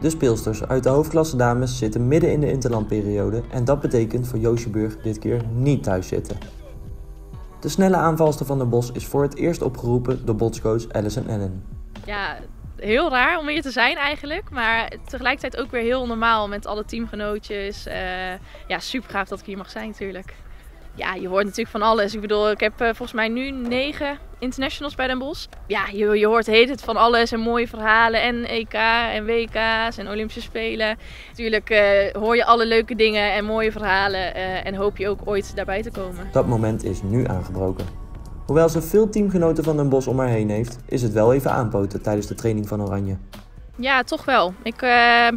De speelsters uit de hoofdklasse dames zitten midden in de interlandperiode en dat betekent voor Joosje Burg dit keer niet thuis zitten. De snelle aanvalster van de Bos is voor het eerst opgeroepen door botscoach Alison Allen. Ja, heel raar om hier te zijn eigenlijk. Maar tegelijkertijd ook weer heel normaal met alle teamgenootjes. Uh, ja, super gaaf dat ik hier mag zijn natuurlijk. Ja, je hoort natuurlijk van alles. Ik bedoel, ik heb uh, volgens mij nu negen internationals bij Den Bosch. Ja, je, je hoort heet het van alles en mooie verhalen. En EK en WK's en Olympische Spelen. Natuurlijk uh, hoor je alle leuke dingen en mooie verhalen. en hoop je ook ooit daarbij te komen. Dat moment is nu aangebroken. Hoewel ze veel teamgenoten van Den Bos om haar heen heeft, is het wel even aanpoten tijdens de training van Oranje. Ja, toch wel. Ik, uh,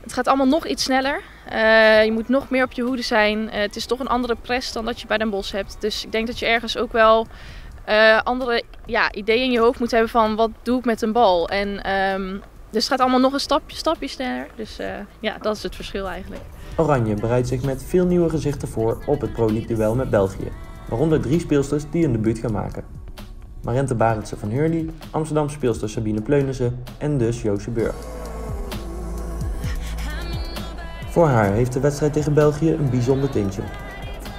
het gaat allemaal nog iets sneller. Uh, je moet nog meer op je hoede zijn. Uh, het is toch een andere press dan dat je bij Den Bos hebt. Dus ik denk dat je ergens ook wel andere ja, ideeën in je hoofd moet hebben van wat doe ik met een bal. En, um, dus het gaat allemaal nog een stapje, sneller. Dus ja, dat is het verschil eigenlijk. Oranje bereidt zich met veel nieuwe gezichten voor op het Pro League duel met België waaronder drie speelsters die een debuut gaan maken. Marente Barendse van Hurley, Amsterdamse speelster Sabine Pleunissen en dus Joosje Burg. Voor haar heeft de wedstrijd tegen België een bijzonder tintje.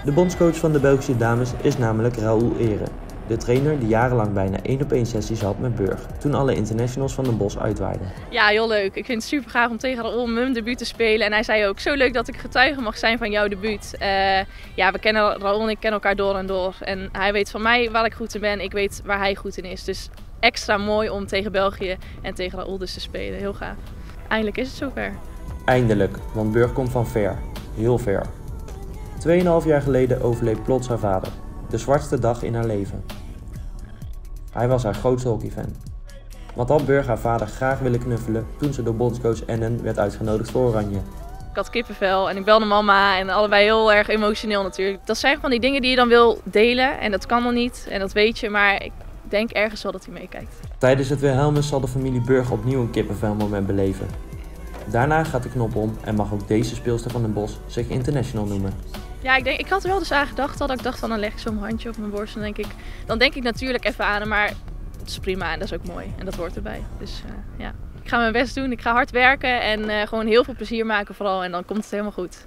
De bondscoach van de Belgische dames is namelijk Raoul Ere, de trainer die jarenlang bijna één op één sessies had met Burg, toen alle internationals van de Bos uitwaaiden. Ja, heel leuk. Ik vind het super gaaf om tegen Raoul mijn debuut te spelen. En hij zei ook, zo leuk dat ik getuige mag zijn van jouw debuut. Uh, ja, we kennen, Raoul en ik kennen elkaar door en door. En hij weet van mij waar ik goed in ben, ik weet waar hij goed in is. Dus extra mooi om tegen België en tegen Raoul dus te spelen. Heel gaaf. Eindelijk is het zover. Eindelijk, want Burg komt van ver. Heel ver. Tweeënhalf jaar geleden overleed plots haar vader. De zwartste dag in haar leven. Hij was haar grootste hockeyfan. Wat had Burg haar vader graag willen knuffelen toen ze door bondscoach Ennen werd uitgenodigd voor Oranje. Ik had kippenvel en ik belde mama en allebei heel erg emotioneel natuurlijk. Dat zijn van die dingen die je dan wil delen en dat kan dan niet en dat weet je, maar ik denk ergens wel dat hij meekijkt. Tijdens het Wilhelmus zal de familie Burg opnieuw een kippenvelmoment beleven. Daarna gaat de knop om en mag ook deze speelster van den Bos zich international noemen. Ja, ik, denk, ik had er wel dus aan gedacht dat ik dacht van dan leg ik zo'n handje op mijn borst. En denk ik, dan denk ik natuurlijk even aan hem, maar het is prima en dat is ook mooi. En dat hoort erbij. Dus uh, ja, ik ga mijn best doen. Ik ga hard werken en uh, gewoon heel veel plezier maken vooral. En dan komt het helemaal goed.